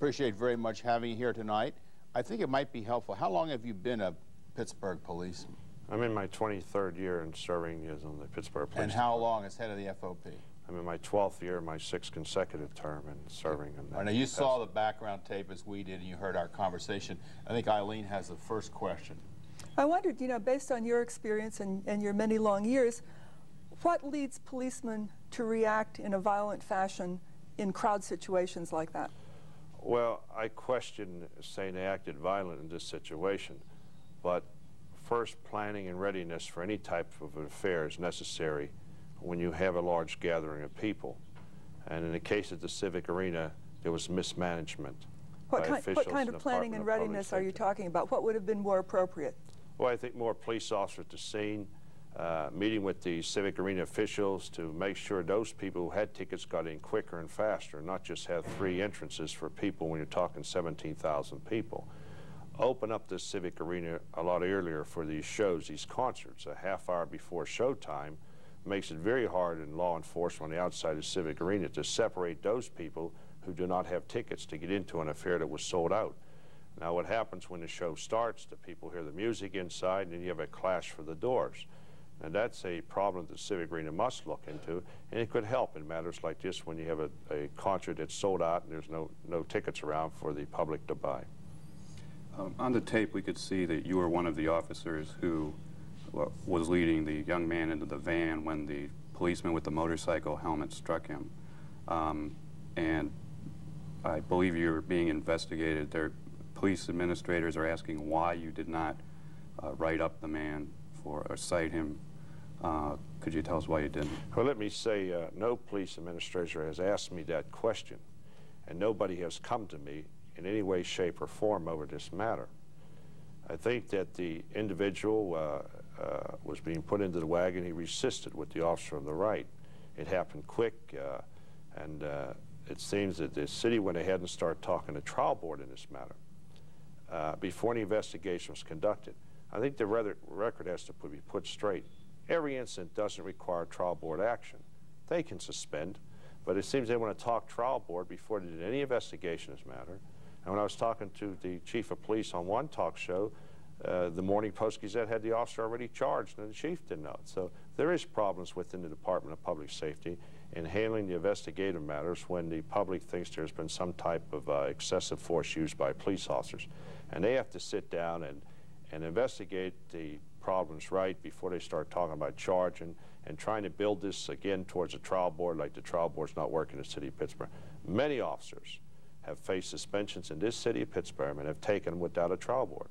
appreciate very much having you here tonight. I think it might be helpful. How long have you been a Pittsburgh policeman? I'm in my 23rd year in serving as on the Pittsburgh Police And how long as head of the FOP? I'm in my 12th year, my sixth consecutive term in serving. In I know you saw the background tape as we did, and you heard our conversation. I think Eileen has the first question. I wondered, you know, based on your experience and, and your many long years, what leads policemen to react in a violent fashion in crowd situations like that? Well, I question saying they acted violent in this situation, but first planning and readiness for any type of affair is necessary when you have a large gathering of people. And in the case of the civic arena, there was mismanagement. What, kind, what kind of planning and readiness are you talking about? What would have been more appropriate? Well, I think more police officers at the scene, uh, meeting with the civic arena officials to make sure those people who had tickets got in quicker and faster, not just have three entrances for people when you're talking 17,000 people. Open up the civic arena a lot earlier for these shows, these concerts, a half hour before showtime, makes it very hard in law enforcement on the outside of Civic Arena to separate those people who do not have tickets to get into an affair that was sold out. Now what happens when the show starts, the people hear the music inside and then you have a clash for the doors. And that's a problem that Civic Arena must look into, and it could help in matters like this when you have a, a concert that's sold out and there's no, no tickets around for the public to buy. Um, on the tape, we could see that you were one of the officers who was leading the young man into the van when the policeman with the motorcycle helmet struck him. Um, and I believe you're being investigated. Their police administrators are asking why you did not uh, write up the man for or cite him. Uh, could you tell us why you didn't? Well, let me say uh, no police administrator has asked me that question, and nobody has come to me in any way, shape, or form over this matter. I think that the individual uh, uh, was being put into the wagon, he resisted with the officer on the right. It happened quick, uh, and it seems that the city went ahead and started talking to trial board in this matter before any investigation was conducted. I think the record has to be put straight. Every incident doesn't require trial board action. They can suspend, but it seems they want to talk trial board before they did any investigation in this matter. And when I was talking to the chief of police on one talk show, uh, the Morning Post Gazette had the officer already charged, and the chief didn't know it. So there is problems within the Department of Public Safety in handling the investigative matters when the public thinks there's been some type of uh, excessive force used by police officers. And they have to sit down and, and investigate the problems right before they start talking about charging and trying to build this again towards a trial board like the trial board's not working in the city of Pittsburgh. Many officers have faced suspensions in this city of Pittsburgh and have taken them without a trial board.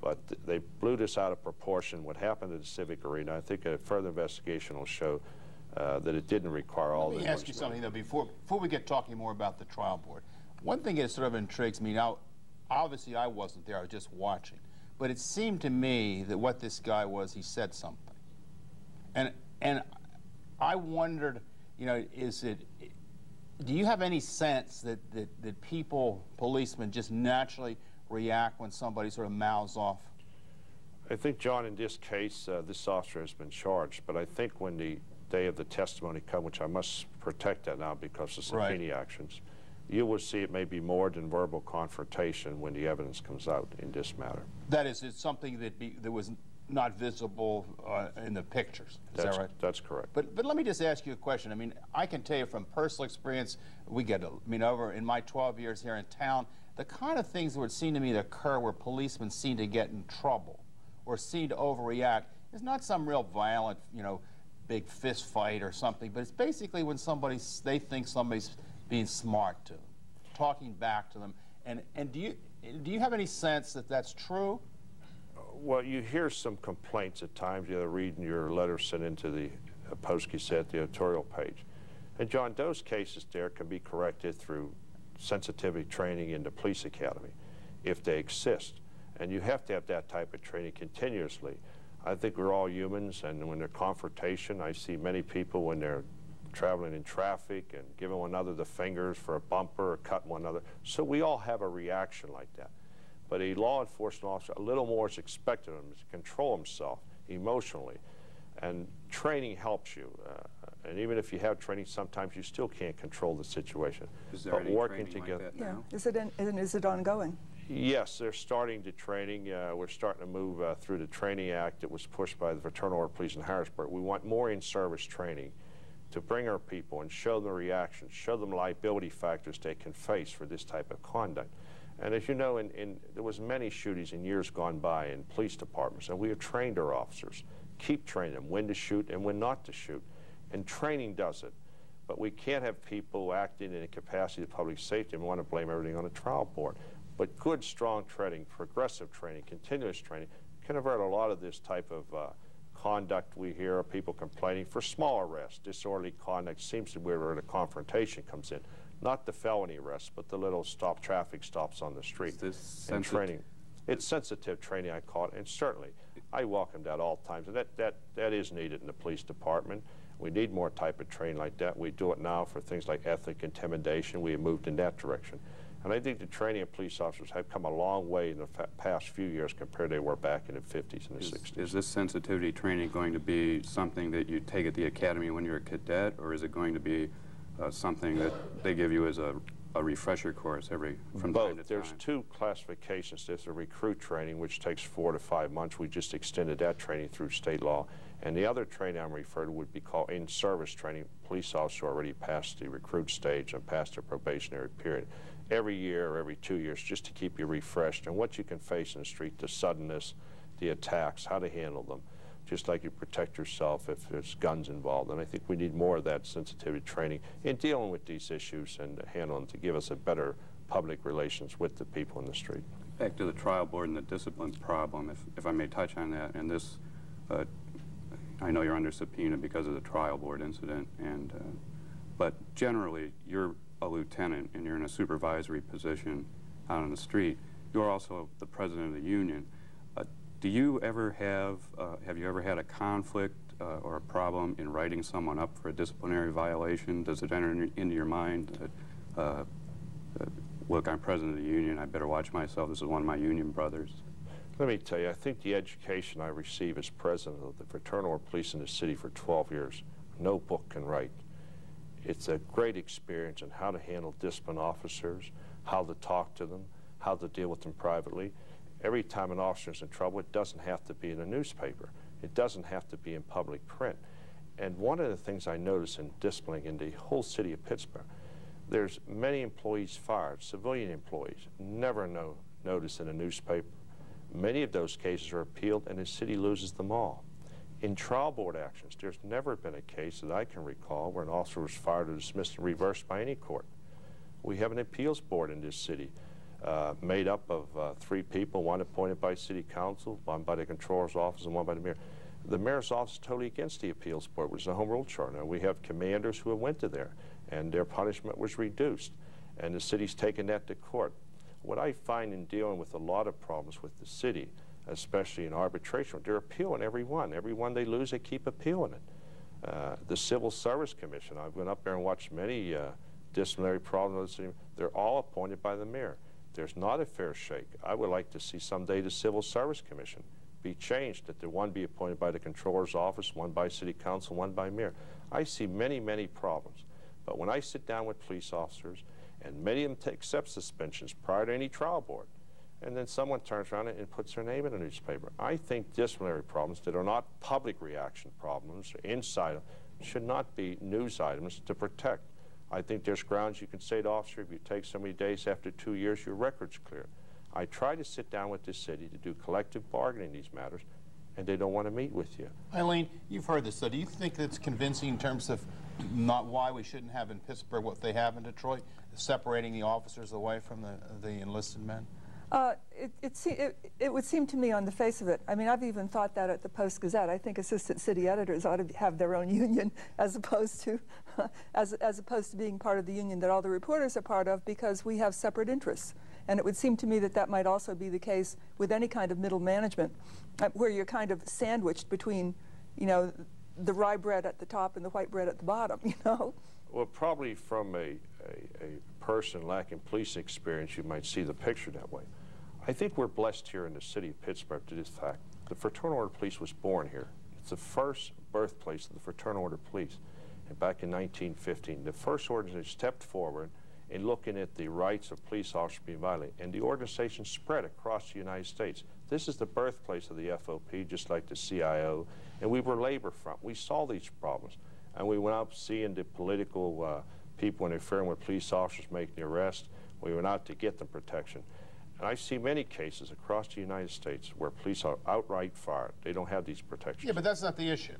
But they blew this out of proportion. What happened at the Civic Arena, I think a further investigation will show uh, that it didn't require all Let the... me ask you something, though, before, before we get talking more about the trial board. One thing that sort of intrigues me, now, obviously I wasn't there, I was just watching, but it seemed to me that what this guy was, he said something. And, and I wondered, you know, is it, do you have any sense that, that, that people, policemen, just naturally react when somebody sort of mouths off? I think, John, in this case, uh, this officer has been charged, but I think when the day of the testimony comes, which I must protect that now because of subpoena right. actions, you will see it may be more than verbal confrontation when the evidence comes out in this matter. That is, it's something that, be, that was not visible uh, in the pictures. Is that's, that right? That's correct. But but let me just ask you a question. I mean, I can tell you from personal experience, we get, I mean, over in my 12 years here in town, the kind of things that would seem to me to occur where policemen seem to get in trouble or seem to overreact is not some real violent, you know, big fist fight or something, but it's basically when somebody, they think somebody's being smart to them, talking back to them. And, and do, you, do you have any sense that that's true? Well, you hear some complaints at times, you know, reading your letter sent into the uh, Post-Gazette, the editorial page. And John, those cases there can be corrected through sensitivity training in the police academy, if they exist. And you have to have that type of training continuously. I think we're all humans, and when there's confrontation, I see many people when they're traveling in traffic and giving one another the fingers for a bumper or cutting one another. So we all have a reaction like that. But a law enforcement officer, a little more is expected of him to control himself emotionally. And training helps you. Uh, And even if you have training, sometimes you still can't control the situation. Is there but any working training together. like that Yeah. Is it, in, and is it ongoing? Yes, they're starting to training. Uh, we're starting to move uh, through the Training Act that was pushed by the Fraternal Order of Police in Harrisburg. We want more in-service training to bring our people and show them the reactions, show them liability factors they can face for this type of conduct. And as you know, in, in, there was many shootings in years gone by in police departments, and we have trained our officers. Keep training them when to shoot and when not to shoot. And training does it. But we can't have people acting in the capacity of public safety and want to blame everything on a trial board. But good, strong training, progressive training, continuous training can avert a lot of this type of uh, conduct we hear of people complaining for small arrests. Disorderly conduct seems to be where the confrontation comes in. Not the felony arrests, but the little stop traffic stops on the street. this and training. It's sensitive training, I call it, and certainly, I welcome that all times. And that, that, that is needed in the police department. We need more type of training like that. We do it now for things like ethnic intimidation. We have moved in that direction. And I think the training of police officers have come a long way in the fa- past few years compared to they were back in the 50s and the Is, 60s. is this sensitivity training going to be something that you take at the academy when you're a cadet, or is it going to be uh, something that they give you as a, a refresher course every from time to Both. There's time? two classifications. There's the recruit training, which takes four to five months. We just extended that training through state law. And the other training I'm referring to would be called in-service training. Police officers already passed the recruit stage and passed their probationary period. Every year or every two years, just to keep you refreshed and what you can face in the street, the suddenness, the attacks, how to handle them, just like you protect yourself if there's guns involved. And I think we need more of that sensitivity training in dealing with these issues and handling to give us a better public relations with the people in the street. Back to the trial board and the discipline problem, if, if I may touch on that. And this, uh, I know you're under subpoena because of the trial board incident, and uh, but generally you're a lieutenant and you're in a supervisory position out on the street. You're also the president of the union. Uh, do you ever have uh, have you ever had a conflict uh, or a problem in writing someone up for a disciplinary violation? Does it enter in- into your mind that uh, uh, look, I'm president of the union, I better watch myself, this is one of my union brothers. Let me tell you, I think the education I received as president of the Fraternal Police in the city for 12 years, no book can write. It's a great experience in how to handle discipline officers, how to talk to them, how to deal with them privately. Every time an officer is in trouble, it doesn't have to be in a newspaper. It doesn't have to be in public print. And one of the things I notice in disciplining in the whole city of Pittsburgh, there's many employees fired, civilian employees, never no, notice in a newspaper. Many of those cases are appealed and the city loses them all. In trial board actions, there's never been a case that I can recall where an officer was fired or dismissed and reversed by any court. We have an appeals board in this city uh, made up of uh, three people, one appointed by city council, one by the controller's office, and one by the mayor. The mayor's office is totally against the appeals board, which is a home rule charter. We have commanders who have went to there, and their punishment was reduced, and the city's taken that to court. What I find in dealing with a lot of problems with the city, especially in arbitration, they're appealing every one. Every one they lose, they keep appealing it. Uh, the Civil Service Commission, I've been up there and watched many uh, disciplinary problems. They're all appointed by the mayor. There's not a fair shake. I would like to see someday the Civil Service Commission be changed, that the one be appointed by the controller's office, one by city council, one by mayor. I see many, many problems. But when I sit down with police officers, and many of them accept suspensions prior to any trial board, and then someone turns around and puts their name in a newspaper. I think disciplinary problems that are not public reaction problems, inside, should not be news items to protect. I think there's grounds you can say to officer, if you take so many days after two years, your record's clear. I try to sit down with this city to do collective bargaining in these matters, and they don't want to meet with you. Eileen, you've heard this, so do you think that's convincing in terms of not why we shouldn't have in Pittsburgh what they have in Detroit, separating the officers away from the, the enlisted men? Uh, it, it, it, it would seem to me on the face of it, I mean, I've even thought that at the Post-Gazette. I think assistant city editors ought to have their own union as opposed to, as, as opposed to being part of the union that all the reporters are part of because we have separate interests. And it would seem to me that that might also be the case with any kind of middle management, uh, where you're kind of sandwiched between, you know, the rye bread at the top and the white bread at the bottom, you know? Well, probably from a, a, a person lacking police experience, you might see the picture that way. I think we're blessed here in the city of Pittsburgh to this fact. The Fraternal Order of Police was born here. It's the first birthplace of the Fraternal Order of Police. back in 1915. The first organization stepped forward in looking at the rights of police officers being violated, and the organization spread across the United States. This is the birthplace of the FOP, just like the CIO, and we were labor front. We saw these problems, and we went out seeing the political uh, people interfering with police officers making the arrest. We went out to get them protection. And I see many cases across the United States where police are outright fired. They don't have these protections. Yeah, but that's not the issue.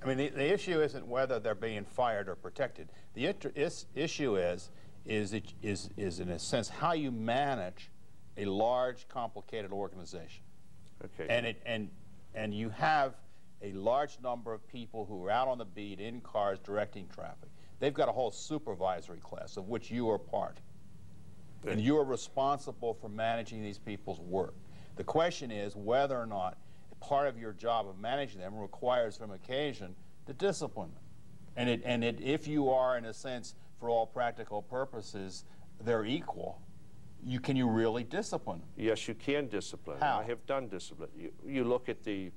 I mean, the, the issue isn't whether they're being fired or protected. The inter- is, issue is, is, it, is, is in a sense how you manage a large, complicated organization. Okay. And, it, and, and you have a large number of people who are out on the beat in cars directing traffic. They've got a whole supervisory class of which you are part. And you are responsible for managing these people's work. The question is whether or not part of your job of managing them requires from occasion to discipline them. And, it, and it, if you are, in a sense, for all practical purposes, they're equal, you, can you really discipline them? Yes, you can discipline. How? I have done discipline. You, you look at the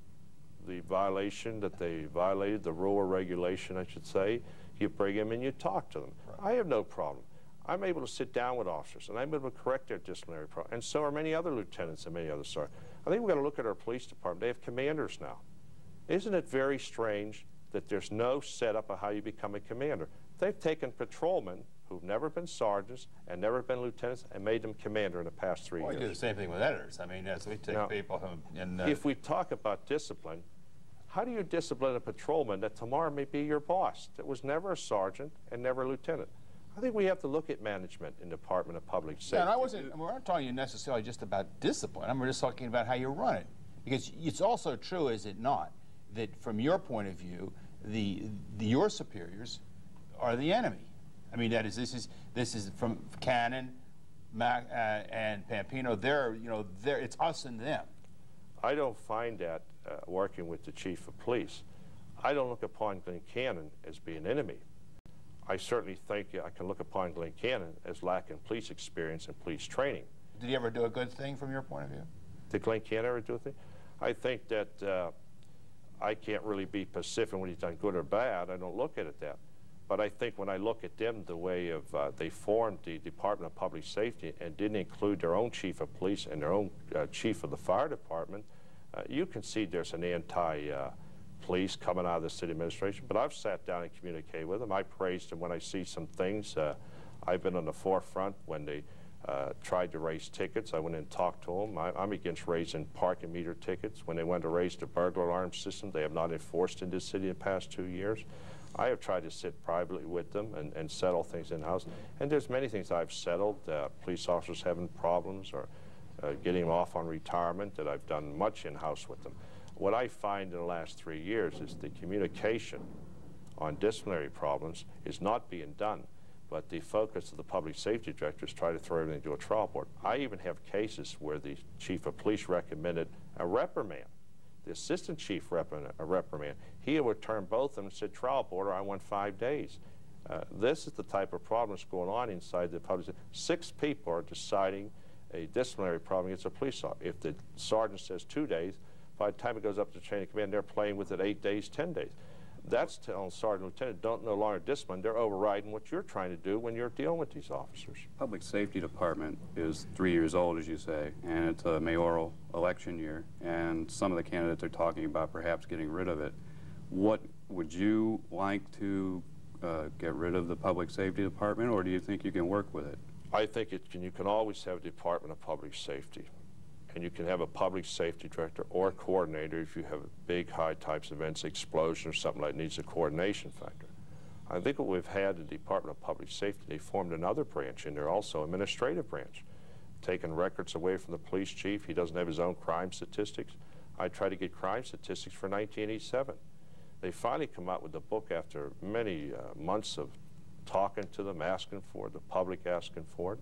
the violation that they violated, the rule or regulation, I should say. You bring them and you talk to them. I have no problem. I'm able to sit down with officers and I'm able to correct their disciplinary problems, And so are many other lieutenants and many other sergeants. I think we've got to look at our police department. They have commanders now. Isn't it very strange that there's no setup of how you become a commander? They've taken patrolmen who've never been sergeants and never been lieutenants and made them commander in the past three Well, we do the same thing with editors. I mean, as we take Now, people who, and, uh, If we talk about discipline, how do you discipline a patrolman that tomorrow may be your boss, that was never a sergeant and never a lieutenant? I think we have to look at management in the Department of Public Safety. Yeah, and I wasn't, we're not talking necessarily just about discipline. I'm just talking about how you run it. Because it's also true, is it not, that from your point of view, the, the your superiors are the enemy. I mean, that is, this is, this is from Cannon, Mac, uh, and Pampino. They're, you know, they're, it's us and them. I don't find that uh, working with the chief of police. I don't look upon Glenn Cannon as being an enemy. I certainly think I can look upon Glenn Cannon as lacking police experience and police training. Did he ever do a good thing from your point of view? Did Glenn Cannon ever do a thing? I think that uh, I can't really be pacific when he's done good or bad. I don't look at it that. But I think when I look at them, the way of uh, they formed the Department of Public Safety and didn't include their own chief of police and their own uh, chief of the fire department, uh, you can see there's an anti-police coming out of the city administration. But I've sat down and communicated with them. I praised them when I see some things. Uh, I've been on the forefront when they uh, tried to raise tickets. I went and talked to them. I, I'm against raising parking meter tickets. When they went to raise the burglar alarm system, they have not enforced in this city in the past two years. I have tried to sit privately with them and, and settle things in-house. And there's many things I've settled. Uh, police officers having problems or uh, getting off on retirement that I've done much in-house with them. What I find in the last three years is the communication on disciplinary problems is not being done. But the focus of the public safety director is try to throw everything to a trial board. I even have cases where the chief of police recommended a reprimand. The assistant chief reprimand, a reprimand. He overturned both of them and said, trial board, or I want five days. Uh, this is the type of problem that's going on inside the public. Six people are deciding a disciplinary problem against a police officer. If the sergeant says two days, by the time it goes up to chain of command, they're playing with it eight days, ten days. That's telling sergeant lieutenant don't no longer discipline. They're overriding what you're trying to do when you're dealing with these officers. Public Safety Department is three years old, as you say, and it's a mayoral election year, and some of the candidates are talking about perhaps getting rid of it. What would you like to uh, get rid of the Public Safety Department, or do you think you can work with it? I think it can, you can always have a Department of Public Safety. And you can have a public safety director or coordinator if you have big, high types of events, explosion or something like needs a coordination factor. I think what we've had the Department of Public Safety, they formed another branch in there also, administrative branch, taking records away from the police chief. He doesn't have his own crime statistics. I tried to get crime statistics for 1987. They finally come out with the book after many uh, months of talking to them, asking for it, the public asking for it.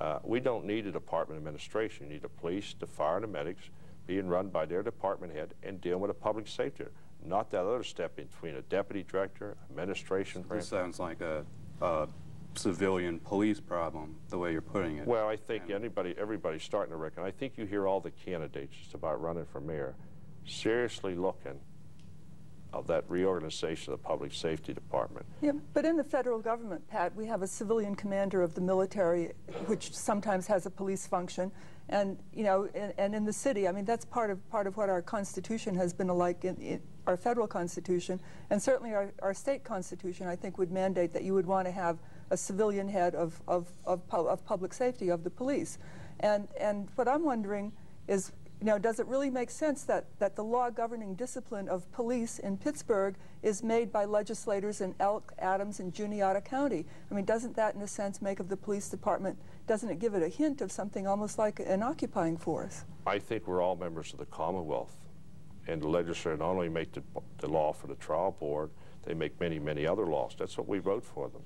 Uh, we don't need a department administration. You need the police, the fire, and the medics being run by their department head and dealing with a public safety. Not that other step between a deputy director, administration branch. This sounds like a, a civilian police problem, the way you're putting it. Well, I think anybody, everybody's starting to reckon. I think you hear all the candidates just about running for mayor seriously looking of that reorganization of the Public Safety Department. Yeah, but in the federal government, Pat, we have a civilian commander of the military, which sometimes has a police function, and you know, and, and in the city, I mean, that's part of part of what our Constitution has been like in, in our federal Constitution, and certainly our, our state Constitution. I think would mandate that you would want to have a civilian head of of of, of public safety of the police, and and what I'm wondering is you know, does it really make sense that, that the law governing discipline of police in Pittsburgh is made by legislators in Elk, Adams, and Juniata County? I mean, doesn't that, in a sense, make of the police department, doesn't it give it a hint of something almost like an occupying force? I think we're all members of the Commonwealth, and the legislature not only make the, the law for the trial board, they make many, many other laws. That's what we vote for them.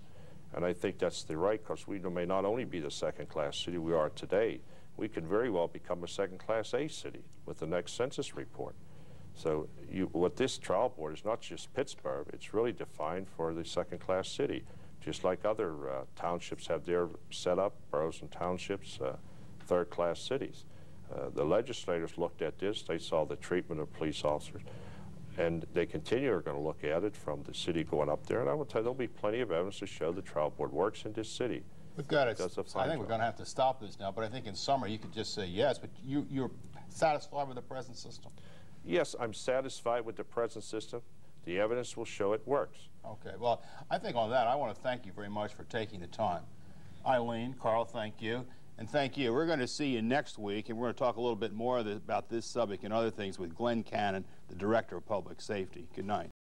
And I think that's the right, because we may not only be the second-class city we are today, we could very well become a second-class A city with the next census report. So you, what this trial board is not just Pittsburgh, it's really defined for the second-class city, just like other uh, townships have their set up, boroughs and townships, uh, third-class cities. Uh, the legislators looked at this, they saw the treatment of police officers, and they continue are going to look at it from the city going up there, and I will tell you there'll be plenty of evidence to show the trial board works in this city. We've got to, Does a I think we're going to have to stop this now, but I think in summer you could just say yes, but you, you're satisfied with the present system? Yes, I'm satisfied with the present system. The evidence will show it works. Okay, well, I think on that, I want to thank you very much for taking the time. Eileen, Carl, thank you. And thank you. We're going to see you next week, and we're going to talk a little bit more the- about this subject and other things with Glenn Cannon, the Director of Public Safety. Good night.